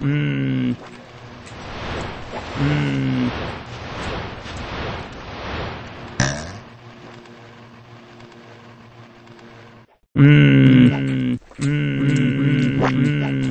うーん。うーん。うーん。うーん。うーん。